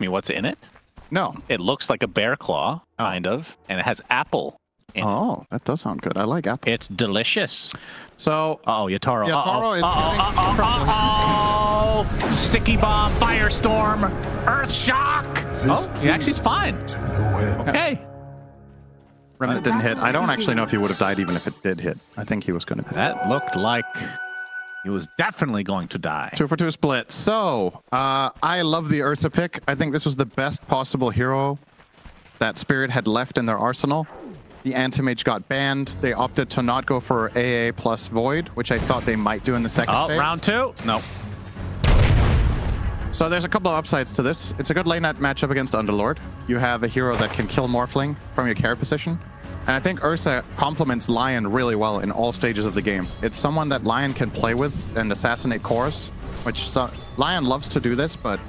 me what's in it? No. It looks like a bear claw, kind of, and it has apple. In it. Oh, that does sound good. I like apple. It's delicious. So, Uh oh, Yatoro. Yeah, Taro Uh-oh. is Uh-oh, using uh-oh, temper uh-oh. Sticky bomb, firestorm, earth shock. Oh, he actually is fine. Okay. Remnant didn't hit. I don't actually know if he would have died even if it did hit. I think he was going to. That looked like he was definitely going to die. Two for two split. So, uh, I love the Ursa pick. I think this was the best possible hero that Spirit had left in their arsenal. The Anti-Mage got banned. They opted to not go for AA plus Void, which I thought they might do in the second Oh, phase. round two? No. So there's a couple of upsides to this. It's a good late night matchup against Underlord. You have a hero that can kill Morphling from your carry position. And I think Ursa complements Lion really well in all stages of the game. It's someone that Lion can play with and assassinate cores, which so Lion loves to do this, but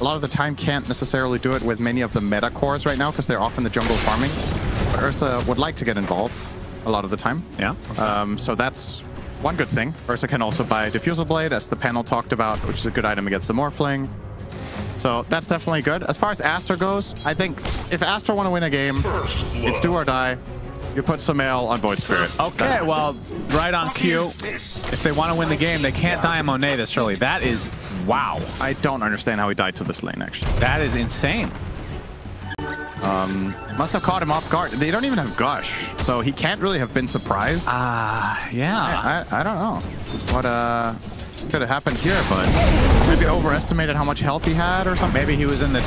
a lot of the time can't necessarily do it with many of the meta cores right now because they're off in the jungle farming. But Ursa would like to get involved a lot of the time. Yeah. Um, so that's one good thing. Ursa can also buy Diffusal Blade, as the panel talked about, which is a good item against the Morphling. So that's definitely good. As far as Aster goes, I think if Aster want to win a game, it's do or die. You put Sumail on Void Spirit. Okay, well, right on cue. If they want to win the game, they can't die on Monet this early. That is, wow. I don't understand how he died to this lane, actually. That is insane. Um, Must have caught him off guard. They don't even have Gush, so he can't really have been surprised. Ah, yeah. I, I don't know what uh could have happened here, but maybe overestimated how much health he had or something. Maybe he was in the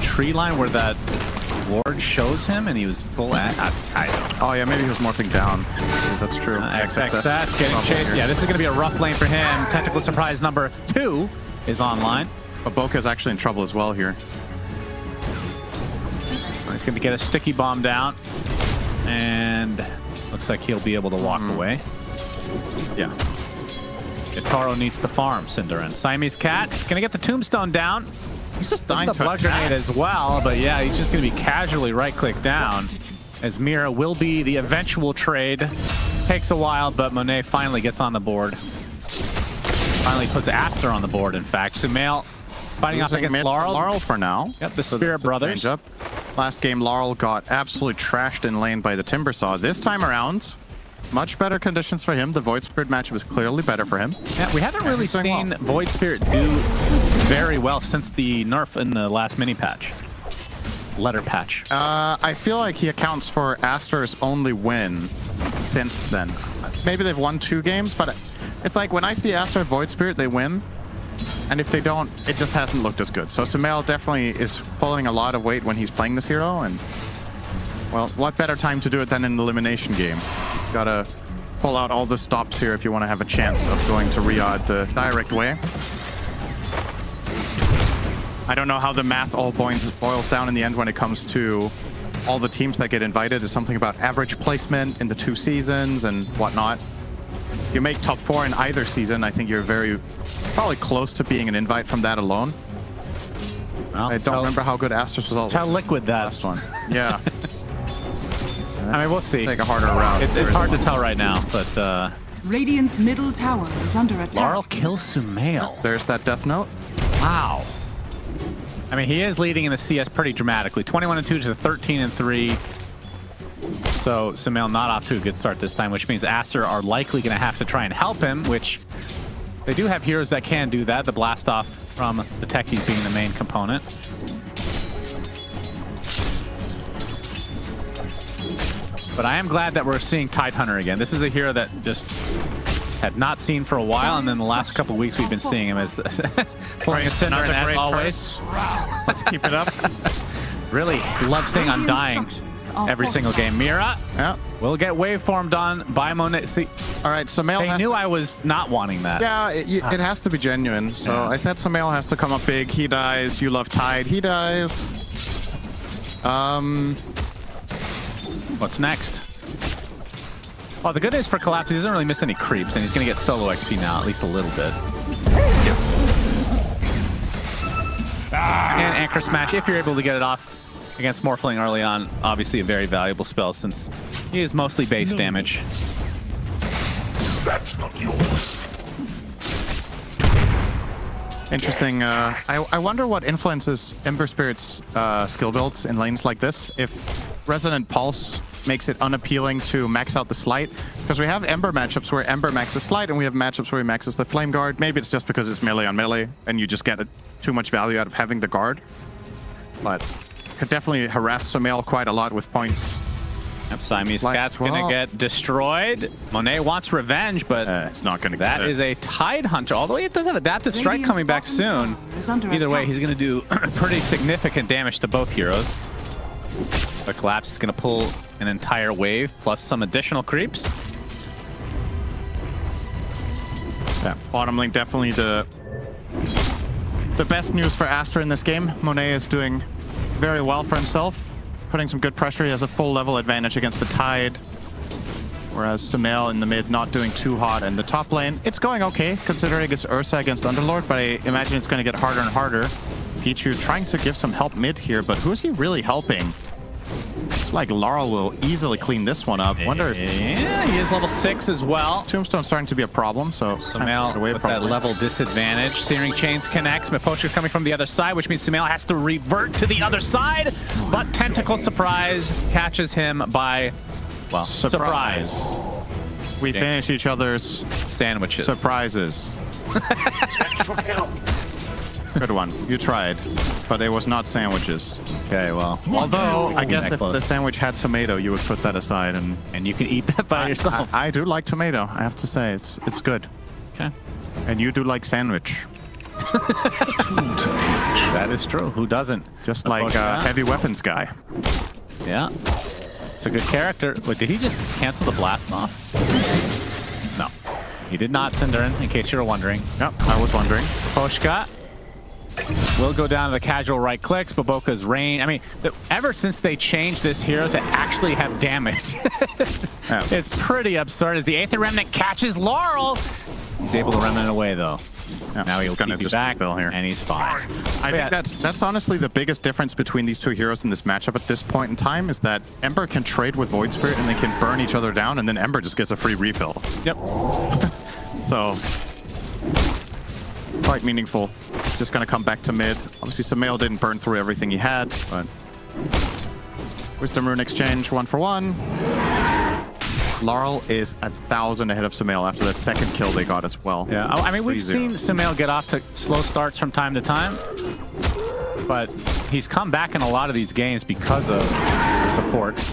tree line where that ward shows him and he was full at. I, I don't know. Oh yeah, maybe he was morphing down. That's true. Uh, XXS. Getting chased. here. Yeah, this is going to be a rough lane for him. Technical surprise number two is online. But Boka's actually in trouble as well here. He's going to get a sticky bomb down. And looks like he'll be able to walk Mm-hmm. away. Yeah. Yatoro needs the farm Cinderin. Siamese Cat, he's going to get the tombstone down. He's just The dying to blood attack. grenade as well, but yeah, he's just going to be casually right-click down. As Mira will be the eventual trade. Takes a while, but Monet finally gets on the board. Finally puts Aster on the board, in fact. Sumail fighting off against Larl. Larl for now. Yep, the So Spirit that's Brothers. Up. Last game, Larl got absolutely trashed in lane by the Timber Saw. This time around, much better conditions for him. The Void Spirit match was clearly better for him. Yeah, we haven't really seen well. Void Spirit do very well since the nerf in the last mini patch. Letter patch. Uh, I feel like he accounts for Aster's only win since then. Maybe they've won two games, but it's like when I see Aster Void Spirit, they win. And if they don't, it just hasn't looked as good. So Sumail definitely is pulling a lot of weight when he's playing this hero. And, well, what better time to do it than in an elimination game? Gotta pull out all the stops here if you want to have a chance of going to Riyadh the direct way. I don't know how the math all boils, boils down in the end when it comes to all the teams that get invited. Is something about average placement in the two seasons and whatnot. You make top four in either season, I think you're very, probably close to being an invite from that alone. Well, I don't tell, remember how good Aster's result Tell Liquid that. last one. Yeah, I mean, we'll see. take a harder route. It's, it's hard to tell right now, but uh, Radiant's middle tower is under attack. Larl kills Sumail. There's that death note. Wow. I mean, he is leading in the CS pretty dramatically. 21 and 2 to 13 and 3. So Sumail not off to a good start this time, which means Aster are likely going to have to try and help him, which they do have heroes that can do that. The blast off from the techies being the main component. But I am glad that we're seeing Tide Hunter again. This is a hero that just had not seen for a while, and then the last couple weeks we've been seeing him as pulling a Cinder, and as always. Let's keep it up. really love seeing I'm dying every single game. Mira Yeah. will get waveformed on by Monet. See, All right, so Mail they knew I was not wanting that. Yeah, it, you- it has to be genuine. So Yeah. I said Sumail has to come up big. He dies. You love Tide. He dies. Um, What's next? Well, the good news for Collapse, he doesn't really miss any creeps, and he's going to get solo XP now, at least a little bit. And Anchor Smash, if you're able to get it off against Morphling early on, obviously a very valuable spell since he is mostly base damage. That's not yours. Interesting. Uh, I, I wonder what influences Ember Spirit's uh, skill builds in lanes like this. If Resonant Pulse makes it unappealing to max out the Sleight. Because we have Ember matchups where Ember maxes Sleight, and we have matchups where he maxes the Flame Guard. Maybe it's just because it's melee on melee, and you just get a, too much value out of having the Guard. But could definitely harass Sumail quite a lot with points. Yep, Siamese Like Cat's gonna get destroyed. Monet wants revenge, but Uh, it's not going to that get it. is a Tide Hunter. Although he does have Adaptive Strike Radiant's coming back soon. tower is under Either way, he's gonna do pretty significant damage to both heroes. The Collapse is gonna pull an entire wave plus some additional creeps. Yeah, bottom lane definitely the the best news for Aster in this game. Monet is doing very well for himself, putting some good pressure. He has a full level advantage against the Tide, whereas Sumail in the mid not doing too hot. And the top lane, it's going okay considering it's Ursa against Underlord, but I imagine it's going to get harder and harder. Pichu trying to give some help mid here, but who is he really helping? It's like Larl will easily clean this one up. Wonder if Yeah, he is level six as well. Tombstone's starting to be a problem, so time to Sumail get away with that level disadvantage. Searing Chains connects. Miposhka coming from the other side, which means Sumail has to revert to the other side. But Tentacle Surprise catches him by, well, surprise. Surprise. We finish each other's Sandwiches. surprises. Good one. You tried, but it was not sandwiches. okay, well. Although, I guess if the sandwich had tomato, you would put that aside. And And you can eat that by yourself. I, I do like tomato. I have to say, it's it's good. okay. And you do like sandwich, That is true. Who doesn't? just like uh, heavy weapons guy. Yeah. It's a good character. Wait, did he just cancel the blast off? No. He did not, Cinderin, in case you were wondering. Yep, I was wondering. Poshka will go down to the casual right clicks. BoBoKa's rain. I mean, the, ever since they changed this hero to actually have damage, Yeah. it's pretty absurd. As the Aether Remnant catches Larl, he's able to remnant away though. Yeah, Now he'll he's gonna keep you just back, fill here. and he's fine. I Yeah. think that's that's honestly the biggest difference between these two heroes in this matchup at this point in time is that Ember can trade with Void Spirit and they can burn each other down, and then Ember just gets a free refill. Yep. So quite meaningful. Just gonna come back to mid. Obviously, Sumail didn't burn through everything he had, but Wisdom Rune exchange one for one. Larl is a thousand ahead of Sumail after that second kill they got as well. Yeah, I mean, we've 3-0. seen Sumail get off to slow starts from time to time, but he's come back in a lot of these games because of the supports.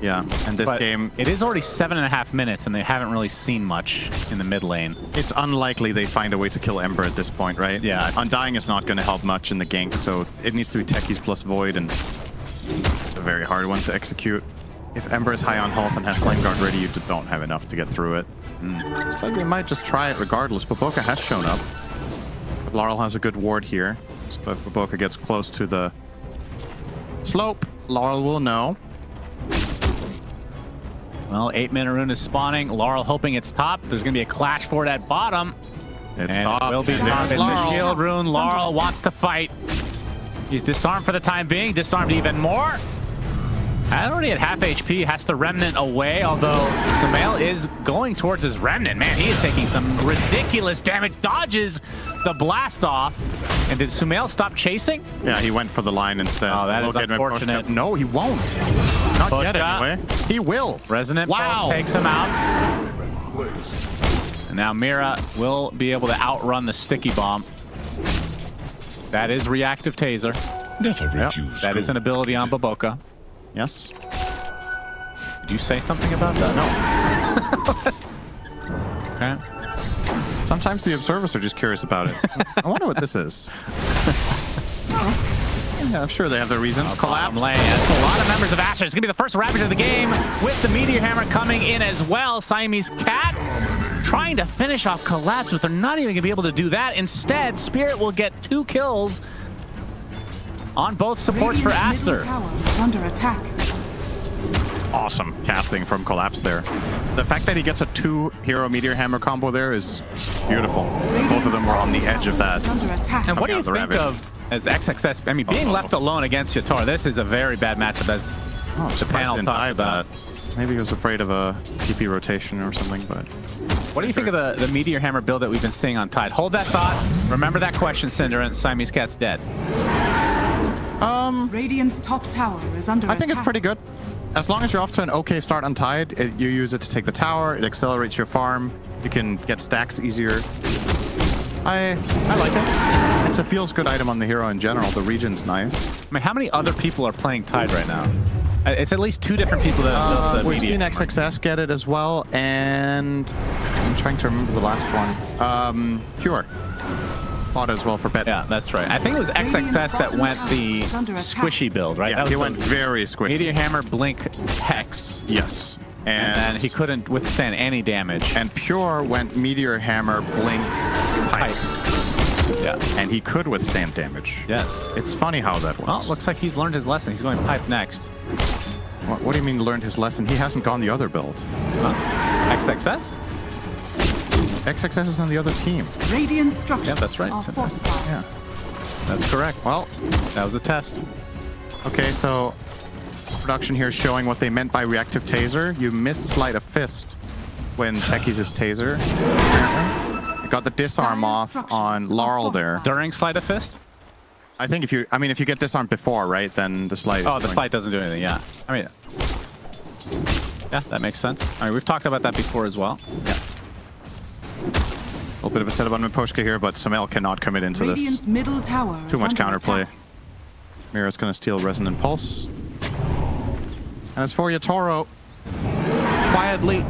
Yeah, and this But game, it is already seven and a half minutes, and they haven't really seen much in the mid lane. it's unlikely they find a way to kill Ember at this point, right? Yeah. Uh, Undying is not going to help much in the gank, so it needs to be Techies plus Void, and it's a very hard one to execute. If Ember is high on health and has Flame Guard ready, you don't have enough to get through it. Hmm. Looks like they might just try it regardless. But BoBoKa has shown up. But Larl has a good ward here. So if BoBoKa gets close to the slope, Larl will know. Well, eight minute rune is spawning. Larl hoping it's top. There's going to be a clash for it at bottom. It's and top. it will be top in the Larl. shield rune. Larl wants to fight. He's disarmed for the time being. Disarmed even more. Already at half HP, has to remnant away, although Sumail is going towards his remnant. Man, he is taking some ridiculous damage. Dodges the blast off. And did Sumail stop chasing? Yeah, he went for the line instead. Oh, that is Look at him, unfortunate. No, he won't. Not yet, Poshka. anyway. He will. Resonant Wow. Pulse takes him out. And now Mira will be able to outrun the sticky bomb. That is reactive taser. Never refuse. That is an ability on BoBoKa. Yes. Did you say something about that? No. okay. Sometimes the observers are just curious about it. I wonder what this is. yeah, I'm sure they have their reasons. Bottom Collapse. lane. That's a lot of members of Aster. It's going to be the first Ravager of the game with the Meteor Hammer coming in as well. Siamese Cat trying to finish off Collapse, but they're not even going to be able to do that. Instead, Spirit will get two kills on both supports for Radiant's middle Aster. tower is under attack. Awesome casting from Collapse there. The fact that he gets a two hero meteor hammer combo there is beautiful. Both of them were on the edge of that. And what do you think of of as XXS? I mean, being Uh-oh. left alone against Yator, this is a very bad matchup as Oh, I'm the panel didn't talked dive about. that. Maybe he was afraid of a TP rotation or something, but What do you think of the, the Meteor Hammer build that we've been seeing on Tide? Hold that thought. Remember that question, Cinder, and Siamese Cat's dead. Um, Radiant's top tower is under I think it's pretty good. As long as you're off to an okay start on Tide, it, you use it to take the tower, it accelerates your farm, you can get stacks easier. I I like it. It's a feels good item on the hero in general. The region's nice. I mean, how many other people are playing Tide right now? Uh, It's at least two different people that Uh, built the we've seen XXS get it as well, and I'm trying to remember the last one. Um, Pure bought it as well for bet. Yeah, that's right. I think it was XXS that went the is under attack. squishy build, right? Yeah, that was he went very squishy. Meteor Hammer, Blink, Hex. Yes, And then he couldn't withstand any damage. and Pure went Meteor Hammer, Blink, Pipe, Yeah. and he could withstand damage. Yes. It's funny how that works. Well, looks like he's learned his lesson. He's going Pipe next. what, what do you mean learned his lesson? He hasn't gone the other build. XXS? XXS is on the other team. Radiant structures Yeah, that's right. are fortified. Yeah. That's correct. Well, That was a test. okay, so production here showing what they meant by reactive taser. You missed sleight of fist when Tech uses taser. You got the disarm off on are Larl there. During Sleight of Fist? I think if you, I mean, if you get disarmed before, right, then the sleight. Oh, the going- Sleight doesn't do anything, yeah. I mean, yeah, that makes sense. I mean, we've talked about that before as well. Yeah. A little bit of a setup on Miposhka here, but Sumail cannot commit into Radiant's this. middle tower Too much counterplay. attack. Mira's going to steal Resonant Pulse. And as for Yatoro, quietly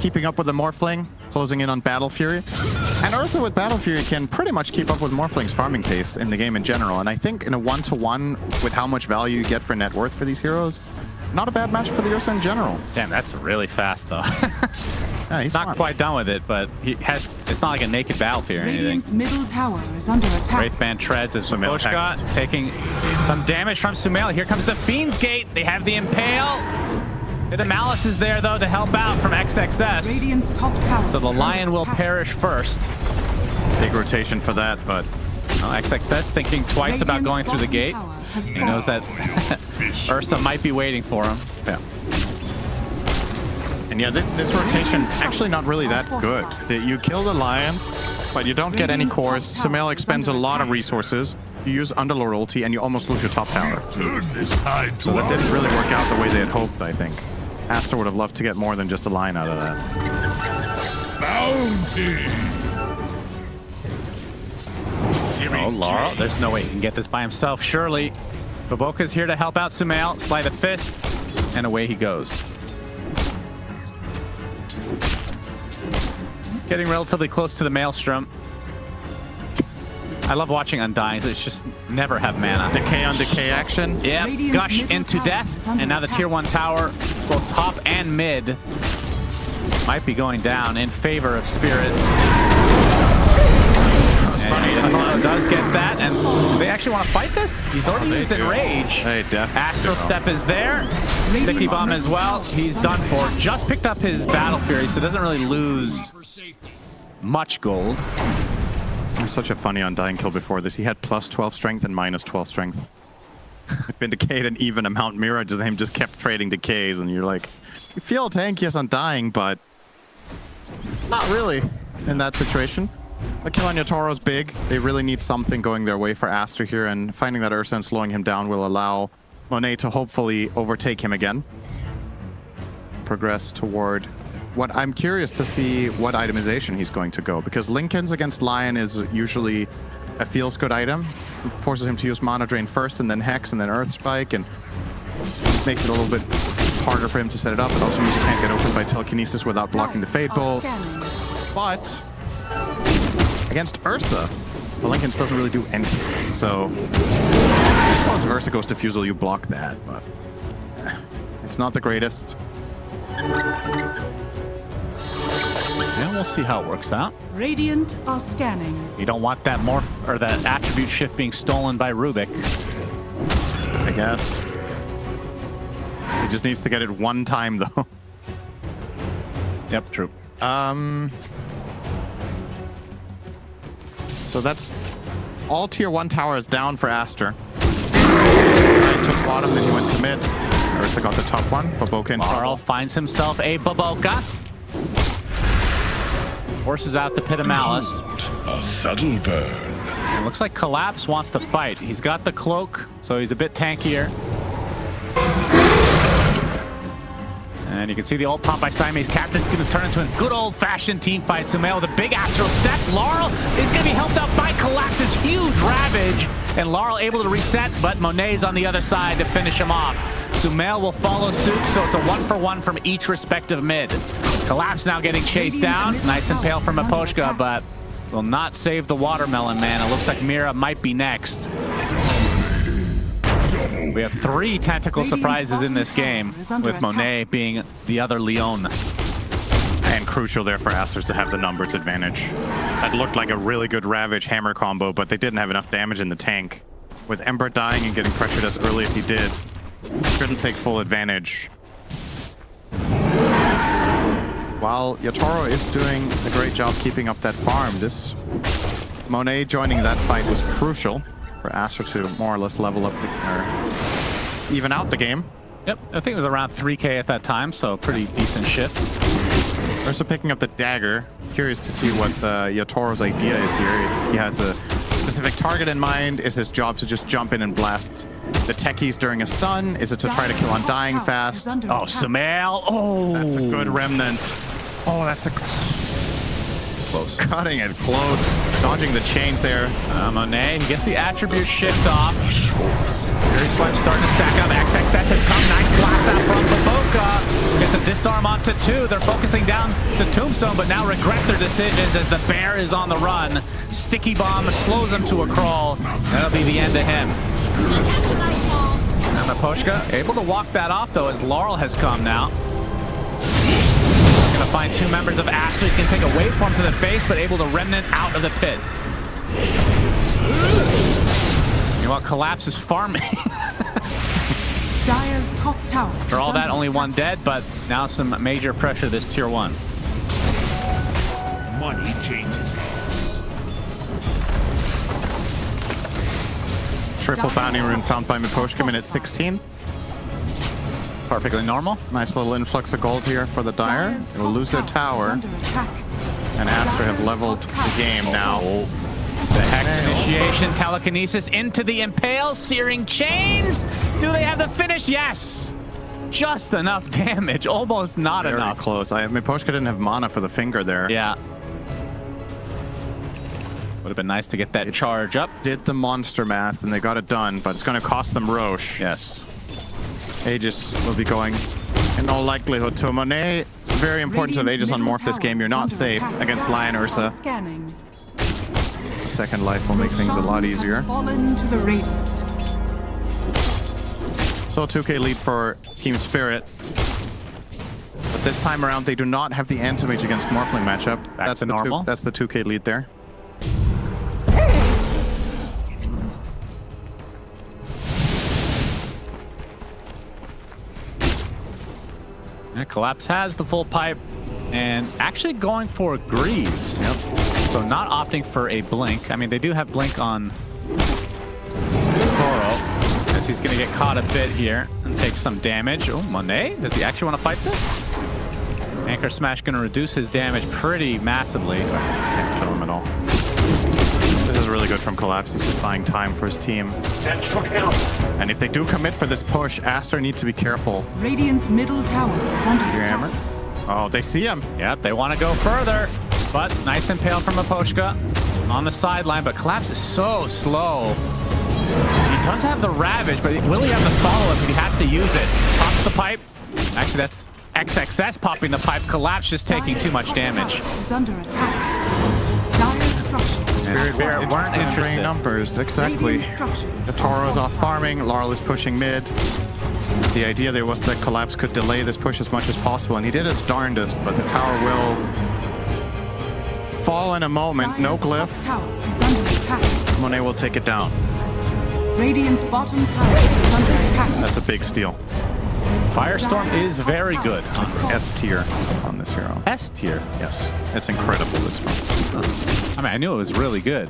keeping up with the Morphling, closing in on Battle Fury. And Ursa with Battle Fury can pretty much keep up with Morphling's farming pace in the game in general. And I think in a one-to-one, with how much value you get for net worth for these heroes, not a bad match for the Ursa in general. Damn, that's really fast, though. Yeah, he's not smart. quite done with it, but he has. It's not like a naked battlefield or anything. Radiant's middle tower is under attack. Wraithband treads as Sumail Sumail attacked. taking some damage from Sumail. Here comes the Fiend's Gate. They have the Impale. The Malice is there, though, to help out from XXS. Radiant's top tower. So the Lion will attack. perish first. Big rotation for that, but Now, XXS thinking twice about going through the gate. He knows that Ursa might be waiting for him. Yeah. And yeah, this, this rotation actually not really that good. You kill the lion, but you don't get any cores. tower Sumail expends a lot of resources. You use Underlord ulti, and you almost lose your top tower. Turn this tide to So that didn't really work out the way they had hoped, I think. Aster would have loved to get more than just a line out of that. bounty. Oh, Larl. There's no way he can get this by himself, surely. BoBoKa's here to help out Sumail. sleight of fist. And away he goes. Getting relatively close to the Maelstrom. I love watching Undying. It's just never have mana. Decay on decay action. Yeah, Radiant's gush into death. And now the tier one tower, both top and mid, might be going down in favor of Spirit. And Apollo does get that, and they actually want to fight this? He's already they used do. Enrage. They definitely Astral do. Step is there. Sticky Bomb as well. He's done for. Just picked up his Battle Fury, so doesn't really lose much gold. It's such a funny undying kill before this. He had plus 12 strength and minus 12 strength. Been decayed an even amount. Mira just him just kept trading decays, and you're like, you feel tanky as undying, but not really in that situation. On Yatoro's big. They really need something going their way for Aster here, and finding that Ursa and slowing him down will allow Monet to hopefully overtake him again. Progress toward what I'm curious to see what itemization he's going to go because Linken's against Lion is usually a feels good item. It forces him to use Mana Drain first and then Hex and then Earth Spike and makes it a little bit harder for him to set it up. It also means you can't get opened by telekinesis without blocking the Fade Bolt. Oh, but against Ursa, the Linkens doesn't really do anything. So I suppose if Ursa goes to Fusel, you block that, but eh, it's not the greatest. Yeah, we'll see how it works out. Radiant are scanning. You don't want that morph or that attribute shift being stolen by Rubik. I guess. He just needs to get it one time, though. Yep, true. Um. So that's all tier one towers down for Aster. Ryan took bottom, then he went to mid. Ursa got the top one. BoBoKa in Larl trouble. finds himself a BoBoKa. Forces out the Pit of Malice. A subtle burn. It looks like Collapse wants to fight. He's got the cloak, so he's a bit tankier. And you can see the old pop by Siamese Captain's going to turn into a good old-fashioned team fight. Sumail with a big astral step. Larl is going to be helped out by Collapse's huge Ravage. And Larl able to reset, but Monet's on the other side to finish him off. Sumail will follow suit, so it's a one-for-one from each respective mid. Collapse now getting chased down. Nice and pale from Aposhka, but will not save the watermelon man. It looks like Mira might be next. We have three tactical surprises in this game, with Monet being the other Leon. And crucial there for Asters to have the numbers advantage. That looked like a really good Ravage hammer combo, but they didn't have enough damage in the tank. With Ember dying and getting pressured as early as he did, couldn't take full advantage. While Yatoro is doing a great job keeping up that farm, this Monet joining that fight was crucial for Aster to more or less level up the, or even out the game. Yep, I think it was around 3k at that time, so pretty decent shift. Ursa picking up the dagger. Curious to see what uh, Yatoro's idea is here. If he has a specific target in mind, is his job to just jump in and blast the techies during a stun? Is it to try to kill Undying fast? Oh, Sumail! Oh! That's a good remnant. Oh, that's a close. cutting it close. Dodging the chains there. Uh, Monet, he gets the attribute shift off. Fury Swipe starting to stack up. XXS has come. Nice blast out from BoBoKa. Get the disarm onto two. They're focusing down the tombstone, but now regret their decisions as the bear is on the run. Sticky bomb slows him to a crawl. That'll be the end of him. And able to walk that off though as Larl has come now. Gonna find two members of. He's gonna take a waveform to the face, but able to remnant out of the pit. You know what? Collapse is farming. Dire's top tower. For all that, only one dead, but now some major pressure this tier one. Money changes hands. Triple bounty rune found by Miposhka minute 16. Perfectly normal. Nice little influx of gold here for the Dire. Dire's They'll lose their tower is tower, under attack. and Aster have leveled the game now. Oh. The Hex initiation, telekinesis into the impale, searing chains. Do they have the finish? Yes. Just enough damage, almost not Very enough. close. I, Miposhka didn't have mana for the finger there. Yeah. Would have been nice to get that charge up. Did the monster math, and they got it done, but it's going to cost them Rosh. Yes. Aegis will be going in all likelihood to Monet. It's very important to have Aegis on Morph this game. You're not safe attack. against Lion Ursa. Scanning. Second life will make things a lot easier. Fallen to the radiant. So 2k lead for Team Spirit. But this time around, they do not have the anti-mage against Morphling matchup. Back that's the normal. Two, that's the 2k lead there. Yeah, Collapse has the full pipe and actually going for Greaves. Yep. So not opting for a blink. I mean, they do have blink on Toro as he's going to get caught a bit here and take some damage. Oh, Monet, does he actually want to fight this? Anchor Smash going to reduce his damage pretty massively. Can't kill him at all. This is really good from Collapse. He's just buying time for his team. And if they do commit for this push, Aster needs to be careful. Radiant's middle tower is under Your attack. hammer. Oh, they see him. Yep, they want to go further, but nice and pale from Aposhka on the sideline, but Collapse is so slow. He does have the Ravage, but will he have the follow-up if he has to use it? Pops the pipe. Actually, that's XXS popping the pipe. Collapse just taking Dire's too much top damage. tower Is under attack. Dyer's structures. Spirit Spirit weren't weren't interested in interested. bringing numbers. Exactly. Radiant structures. The Toro's off farming. Larl is pushing mid. The idea there was that Collapse could delay this push as much as possible, and he did his darndest, but the tower will fall in a moment. No Dire's top glyph. tower is under attack. Monet will take it down. Radiant's bottom tower is under attack. That's a big steal. Firestorm is very good. It's S tier on this hero. S tier. Yes, it's incredible this one. I mean, I knew it was really good.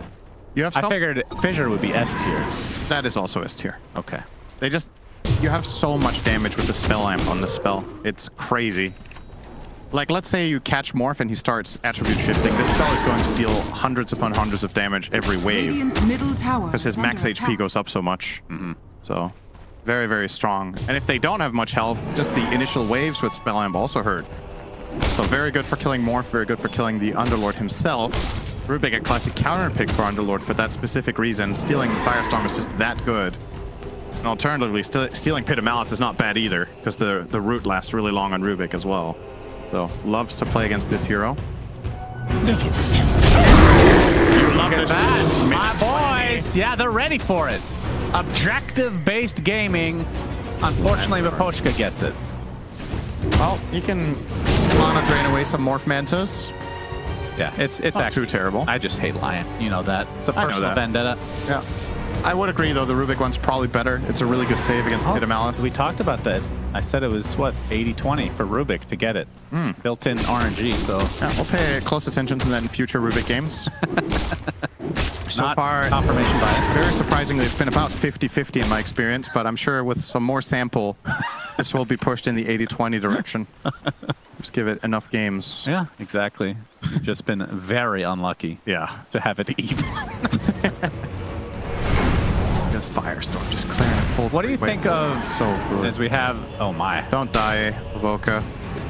You have I figured Fissure would be S tier. That is also S tier. Okay. They just you have so much damage with the spell amp on the spell. It's crazy. Like, let's say you catch Morph and he starts attribute shifting. This spell is going to deal hundreds upon hundreds of damage every wave Radiant's middle tower because his max HP goes up so much. Mm-hmm. So, very, very strong. And if they don't have much health, just the initial waves with Spell Amp also hurt. So very good for killing Morph, very good for killing the Underlord himself. Rubik a classic counter pick for Underlord for that specific reason. Stealing Firestorm is just that good. And alternatively, st stealing Pit of Malice is not bad either, because the, the root lasts really long on Rubik as well. So, loves to play against this hero. You love Look at that. My boys. Yeah, they're ready for it. Objective-based gaming. Unfortunately, Vaposhka gets it. Well, you can mana drain away some Morph Mantas. Yeah, it's it's Not actually too terrible. I just hate Lion. You know that. It's a I know personal that. vendetta. Yeah. I would agree, though. The Rubik one's probably better. It's a really good save against Pit of Malice. We talked about this. I said it was what 80-20 for Rubik to get it. Hmm. Built-in RNG. So Yeah, we'll pay close attention to that in future Rubik games. so not far, confirmation bias. very surprisingly, it's been about 50-50 in my experience, but I'm sure with some more sample, this will be pushed in the 80-20 direction. Just give it enough games. Yeah, exactly. You've just been very unlucky Yeah. to have it even. This Firestorm just clearing a full... What do you think of so good. as we have? Oh my! Don't die, Evoca.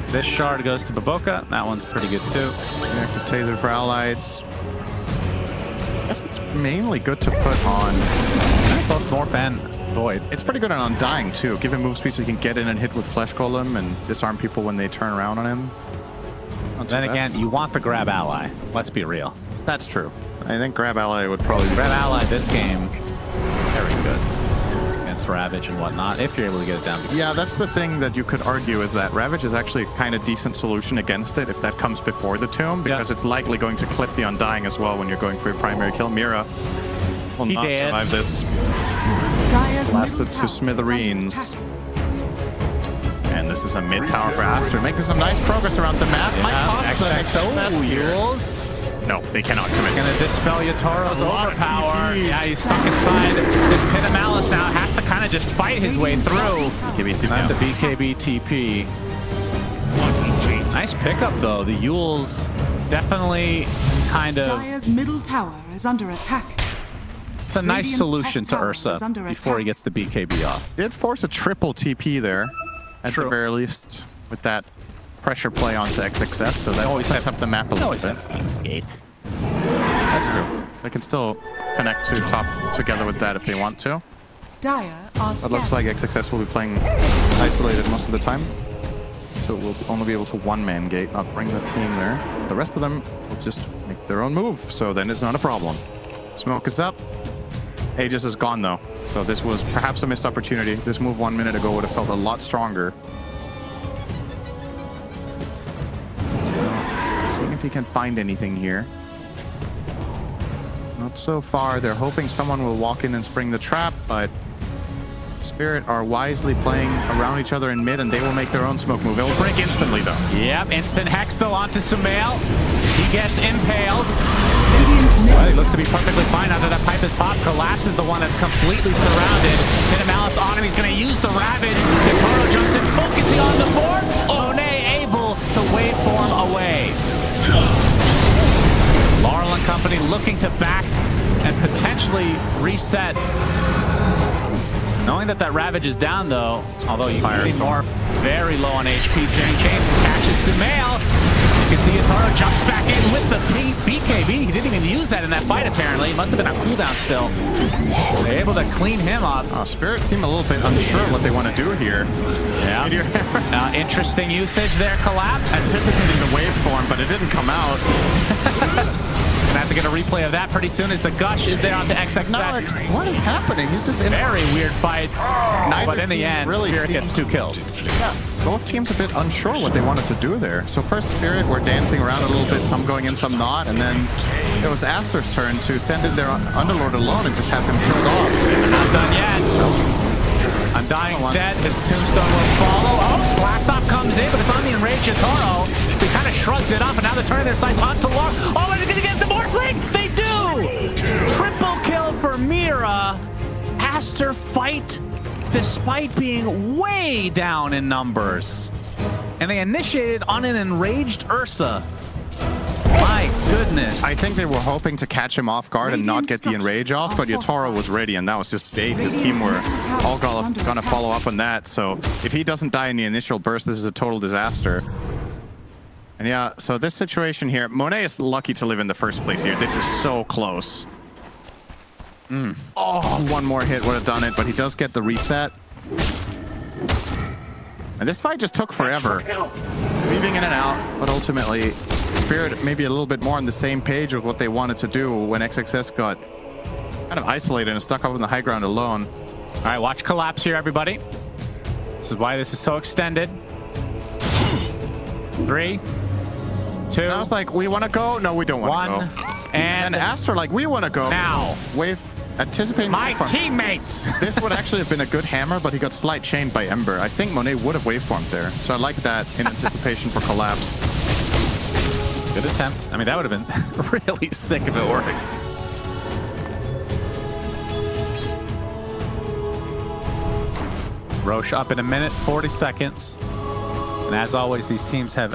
This shard goes to BoBoKa. That one's pretty good too. Active Taser for allies. I guess it's mainly good to put on... Both Morph and Void. It's pretty good on Undying, too. Give him move speed so he can get in and hit with Flesh Golem and disarm people when they turn around on him. Not Then again, you want the grab ally. Let's be real. That's true. I think Grab Ally would probably be Grab ally this game, against Ravage and whatnot. If you're able to get it down. Yeah, that's the thing that you could argue is that Ravage is actually a kind of decent solution against it if that comes before the Tomb, because Yeah. it's likely going to clip the Undying as well when you're going for your primary kill. Mira will He not did. survive this. Dire's Blasted to tower is under smithereens. And this is a mid tower for Aster, making some nice progress around the map. Might cost them XL Oh, here. Euls. No, they cannot commit. Gonna dispel Yatoro's That's a overpower. Yeah, he's stuck inside this pit of malice now. Has to kind of just fight his way through. KBT Time the down. BKB TP. Nice pickup though. The Euls definitely kind of Dire's middle tower is under attack. it's a nice solution to Ursa before he gets the BKB off. Did force a triple TP there, at True. the very least, with that pressure play onto XXS, so that Always sets have- up the map a little Always bit. have Gate. That's true. They can still connect to top together with that if they want to. Dire are It looks like XXS will be playing isolated most of the time. So we'll only be able to one-man gate, not bring the team there. The rest of them will just make their own move, so then it's not a problem. Smoke is up. Aegis is gone though, so this was perhaps a missed opportunity. This move one minute ago would have felt a lot stronger. If he can find anything here. Not so far. They're hoping someone will walk in and spring the trap, but Spirit are wisely playing around each other in mid, and they will make their own smoke move. It will break instantly, though. Yep, instant hex though onto Sumail. He gets impaled. Radiant's Well, he looks to be perfectly fine after that pipe is popped. Collapses the one that's completely surrounded. Pit of Malice on him. He's going to use the Ravage. Katoro jumps in, focusing on the board. Monet able to waveform away. Company looking to back and potentially reset. Knowing that that Ravage is down, though, although you see very low on HP, Searing Chains catches Sumail. You can see Yatoro jumps back in with the P BKB. He didn't even use that in that fight, apparently. He must have been on cooldown still. They're able to clean him up. Uh, Spirit seem a little bit unsure what they want to do here. Yeah. Uh, interesting usage there, Collapse. anticipating the waveform, but it didn't come out. Gonna have to get a replay of that pretty soon as the Gush is there onto XX. No, what is happening? He's just in Very weird fight. Neither but in the end, really Spirit gets two kills. Yeah, both teams a bit unsure what they wanted to do there. So first Spirit were dancing around a little bit, some going in, some not, and then it was Aster's turn to send in their Underlord alone and just have him killed off. Not done yet. On. dead. His tombstone will follow. Oh, blast off comes in, but it's on the enraged Yatoro. He kind of shrugs it off, and now they're turning their sights onto Larl. Oh, they're going to get the Morphling! They do! Triple kill for Mira. Aster fight despite being way down in numbers. And they initiated on an enraged Ursa. My goodness. I think they were hoping to catch him off guard and not get the enrage off, but Yatoro was ready, and that was just bait. His team were all gonna, gonna follow up on that, so if he doesn't die in the initial burst, this is a total disaster. And yeah, so this situation here, Monet is lucky to live in the first place here. This is so close. Oh, one more hit would have done it, but he does get the reset. And this fight just took forever. Leaving in and out, but ultimately, Spirit maybe a little bit more on the same page with what they wanted to do when XXS got kind of isolated and stuck up in the high ground alone. All right, watch collapse here, everybody. This is why this is so extended. Three, two, And I was like, we want to go? No, we don't want to go. and And Aster like, we want to go. now. Wave, anticipating. My waveform. teammates. This would actually have been a good hammer, but he got slight chained by Ember. I think Monet would have waveformed there. So I like that in anticipation for collapse. Good attempt. I mean, that would have been really sick if it worked. Rosh up in a minute, 40 seconds. And as always, these teams have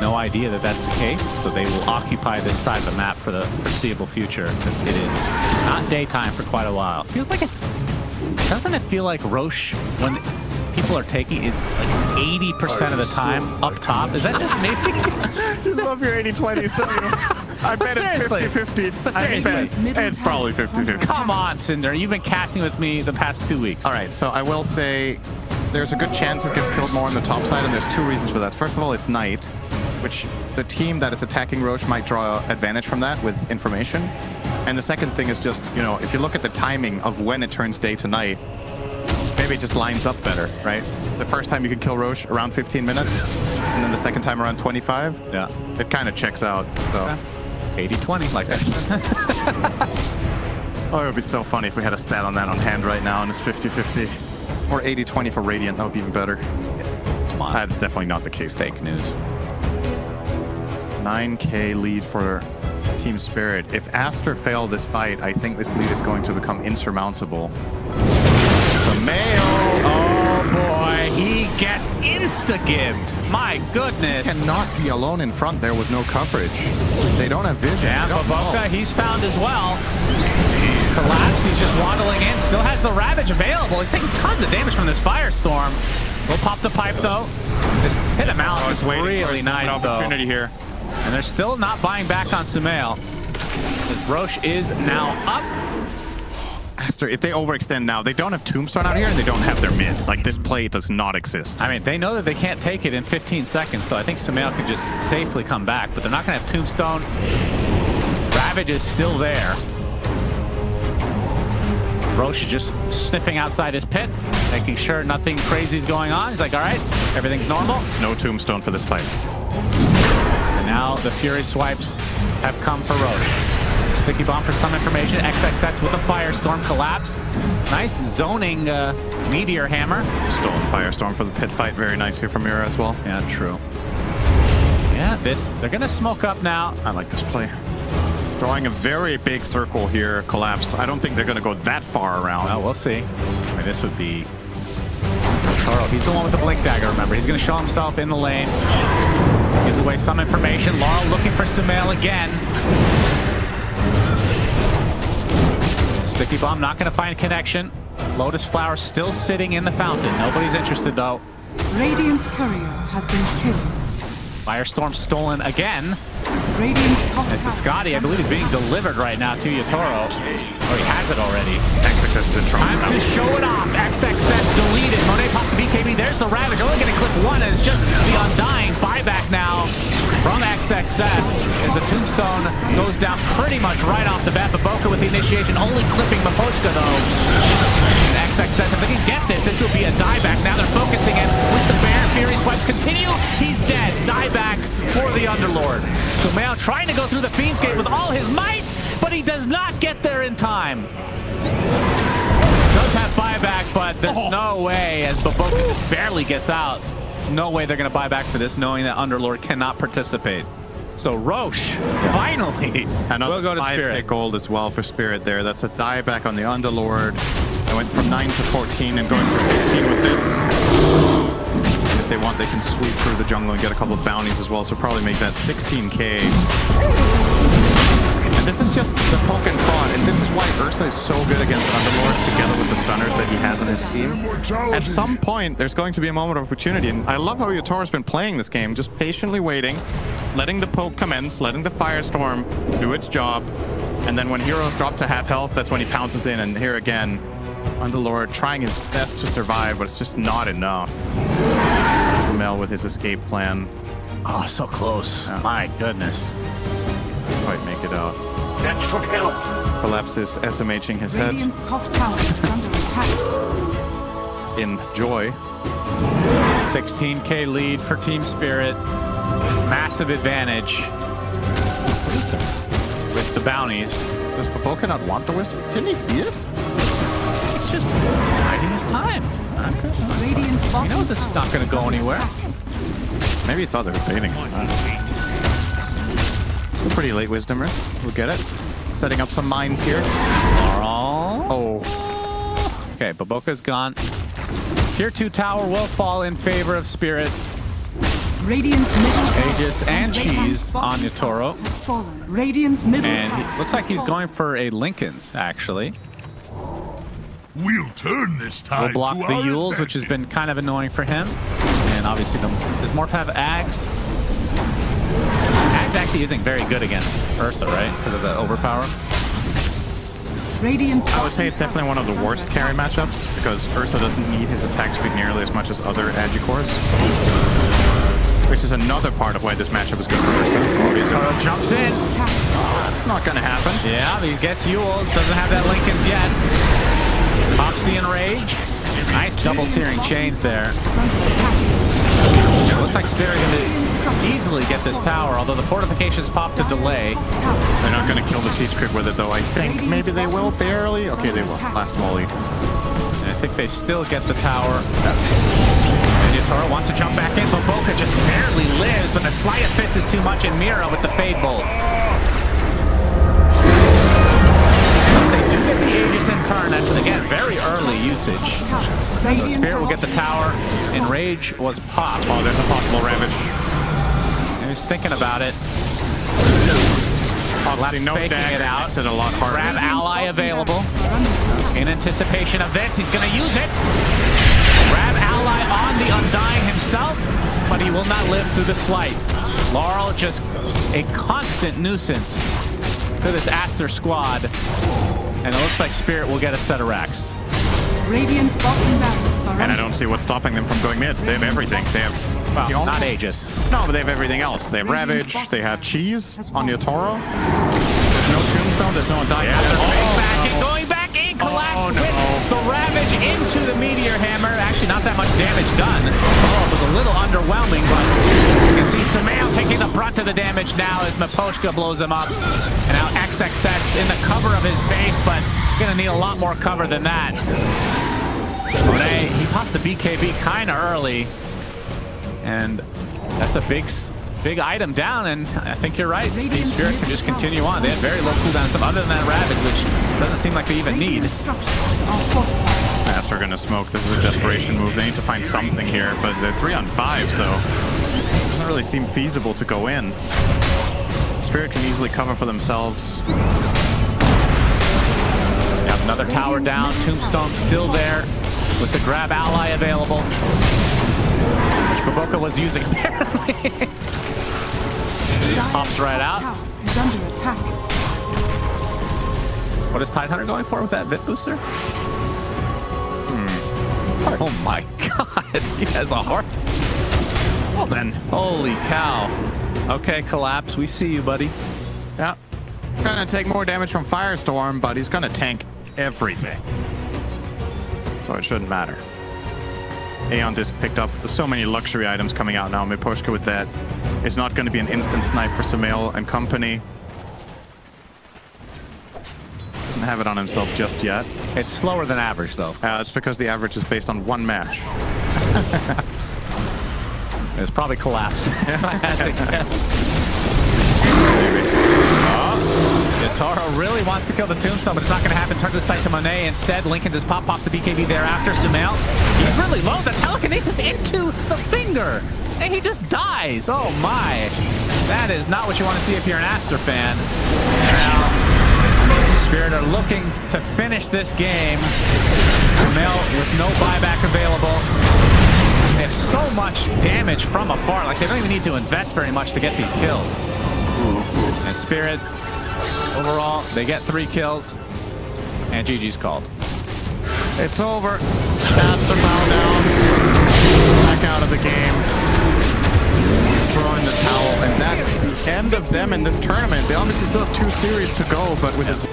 no idea that that's the case, so they will occupy this side of the map for the foreseeable future because it is not daytime for quite a while. Feels like it's... Doesn't it feel like Rosh, when people are taking, is like 80% of the time up top? Is that just me? You love your 80-20s, don't you? I bet it's 50-50. But I seriously. bet it's probably 50-50. Come on, Cinder. You've been casting with me the past two weeks. All right, so I will say there's a good chance it gets killed more on the top side, and there's two reasons for that. First of all, it's night, which the team that is attacking Rosh might draw advantage from that with information. And the second thing is just, you know, if you look at the timing of when it turns day to night, maybe it just lines up better, right? The first time you can kill Rosh around 15 minutes, and then the second time around 25. Yeah. It kind of checks out, so... 80-20, like I said. Oh, it would be so funny if we had a stat on that on hand right now, and it's 50-50. Or 80-20 for Radiant, that would be even better. That's definitely not the case. fake news. 9k lead for Team Spirit. If Aster failed this fight, I think this lead is going to become insurmountable. The boy. He gets insta-gibbed. My goodness. cannot be alone in front there with no coverage. They don't have vision. And They. BoBoKa, he's found as well. Collapse, he's just waddling in. Still has the Ravage available. He's taking tons of damage from this Firestorm. We'll pop the pipe, though. This hit him out. Oh, I is for really his nice, though. opportunity here. And they're still not buying back on Sumail. As Rosh is now up. If they overextend now, they don't have Tombstone out here and they don't have their mid. Like, this play does not exist. I mean, they know that they can't take it in 15 seconds, so I think Sumail can just safely come back, but they're not going to have Tombstone. Ravage is still there. Rosh is just sniffing outside his pit, making sure nothing crazy is going on. He's like, all right, everything's normal. No Tombstone for this fight. And now the Fury swipes have come for Rosh. Sticky bomb for some information. XXX with the Firestorm collapse. Nice zoning uh, Meteor Hammer. Stolen Firestorm for the pit fight. Very nice here from Mira as well. Yeah, true. Yeah, this, they're gonna smoke up now. I like this play. Drawing a very big circle here, collapse. I don't think they're going to go that far around. Well, we'll see. I mean, this would be... Toro, he's the one with the Blink Dagger, remember. He's gonna show himself in the lane. Gives away some information. Larl looking for Sumail again. Sticky Bomb not gonna find connection. Lotus Flower still sitting in the fountain. Nobody's interested, though. Radiant's courier has been killed. Firestorm stolen again. As the Scotty, I believe, is being delivered right now to Yatoro. Oh, he has it already. XXS is in trouble Time now. to show it off. XXS deleted. Monet pops the BKB. There's the Ravage. Only going to clip one, and it's just the Undying buyback now from XXS as the Tombstone goes down pretty much right off the bat. BoBoKa with the initiation, only clipping Miposhka, though. And XXS, if they can get this, this will be a dieback. Now they're focusing in with the Bear. Fury swipes continue. He's dead. Dieback for the Underlord. So Trying to go through the Fiend's Gate with all his might, but he does not get there in time. Does have buyback, but there's oh. no way as BoBoKa barely gets out. No way they're going to buy back for this, knowing that Underlord cannot participate. So Rosh, finally, Another will go to five Spirit. pick gold as well for Spirit there. That's a dieback on the Underlord. I went from 9 to 14 and going to 15 with this. If they want, they can sweep through the jungle and get a couple of bounties as well, so probably make that 16k. And this is just the poke and prod, and this is why Ursa is so good against Underlord together with the stunners that he has on his team. At some point, there's going to be a moment of opportunity, and I love how Yatoro's been playing this game, just patiently waiting, letting the poke commence, letting the firestorm do its job, and then when heroes drop to half health, that's when he pounces in, and here again, Underlord trying his best to survive, but it's just not enough. Sumail with his escape plan. Oh, so close. My goodness. Quite make it out. That should help. Collapses SMHing his head Radiant's top tower is under attack. in joy. 16k lead for Team Spirit. Massive advantage with the bounties. Does BoBoKa not want the wisdom? Didn't he see it? It's just biding his time. Radiant's You know this is tower not going to go anywhere. Maybe he thought they were baiting. It's pretty late wisdomer. We'll get it. Setting up some mines here. Oh. Oh, Okay, BoBoKa's gone. Tier 2 tower will fall in favor of Spirit. Radiant's middle Aegis is and Cheese on Bottom Yatoro. tower has fallen. Radiant's middle And tower he, looks like he's fallen. going for a Linken's, actually. We'll turn this tide We'll block to the our Euls, which has been kind of annoying for him. And obviously, the, does Morph have Ags? Ags actually isn't very good against Ursa, right? Because of the overpower. Radiant's I would say it's definitely one of the worst carry matchups because Ursa doesn't need his attack speed nearly as much as other Agicores. Which is another part of why this matchup is good for Ursa. Toro jumps in. That's not going to happen. Yeah, he gets Euls. Doesn't have that Linken's yet. Pops the Enrage. Nice double searing chains there. Looks like Spirit going to easily get this tower, although the fortifications pop to delay. Top tower is They're not going to kill the Siege Crit with it though, I think. Maybe they will, barely. Okay, they will. Last volley. And I think they still get the tower. Yatoro wants to jump back in, but BoBoKa just barely lives, but the Sleight of Fist is too much, and Mira with the Fade Bolt. Turn. That's, again, very early usage. Radiant's Spirit will get the tower. Enrage was popped. Oh, there's a possible Ravage. He was thinking about it. Oh, Obviously, no faking it out. makes it a lot harder. Grab ally available. barracks are under attack. In anticipation of this, he's going to use it. Grab ally on the Undying himself, but he will not live through the Sleight. Larl just a constant nuisance to this Aster squad. And it looks like Spirit will get a set of racks. Radiant's bottom barracks are And I don't see what's stopping them from going mid. They have everything. They have Well, the not Aegis. No, but they have everything else. They have Ravage. They have Cheese on Yatoro. There's no Tombstone. There's no Undying. Yeah, Oh, going back no. in, going back in, collapse Oh, no. with the Ravage into the Meteor Hammer. Actually, not that much damage done. Oh, it was a little underwhelming, but you can see Sumail taking the brunt of the damage now as Miposhka blows him up. And now XXX in the cover of his base, but gonna need a lot more cover than that. Monet, he pops the BKB kind of early, and that's a big, big item down. And I think you're right. Team Spirit can just continue on. They have very low cooldown stuff other than that Ravage, which doesn't seem like they even need. Radiant structures are are gonna smoke. This is a desperation move. They need to find something here, but they're three on five, so it doesn't really seem feasible to go in. Spirit can easily cover for themselves. Yeah, another tower down. Tombstone still there with the grab ally available, which BoBoKa was using apparently. Pops right out. Is under attack. What is Tidehunter going for with that Vit booster? Hmm. Oh my god, he has a heart. Well then, Holy cow. Okay, Collapse, we see you, buddy. yeah. Gonna take more damage from Firestorm, but he's gonna tank everything. So it shouldn't matter. Aeon just picked up so many luxury items coming out now. Miposhka with that. It's not going to be an instant snipe for Sumail and company. Doesn't have it on himself just yet. It's slower than average, though. Uh, it's because the average is based on one match. It's probably Collapse. I had to guess. Maybe. Oh, uh, Taro really wants to kill the Tombstone, but it's not going to happen. Turns his sight to Monet instead. Lincoln just pop pops the BKB thereafter. Sumail, he's really low. The telekinesis into the finger. And he just dies. Oh my. That is not what you want to see if you're an Aster fan. Now, Spirit are looking to finish this game. Sumail with no buyback available. So much damage from afar. Like, they don't even need to invest very much to get these kills. And Spirit, overall, they get three kills. And GG's called. It's over. Aster bow down. Back out of the game. Throwing the towel. And that's the end of them in this tournament. They obviously still have two series to go, but with this